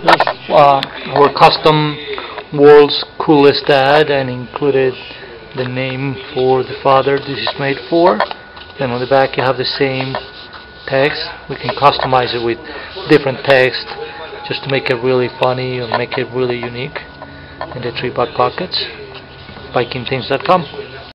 This uh, our custom world's coolest ad and included the name for the father this is made for. Then on the back you have the same text. We can customize it with different text just to make it really funny or make it really unique. In the three back pockets. BikingThings.com.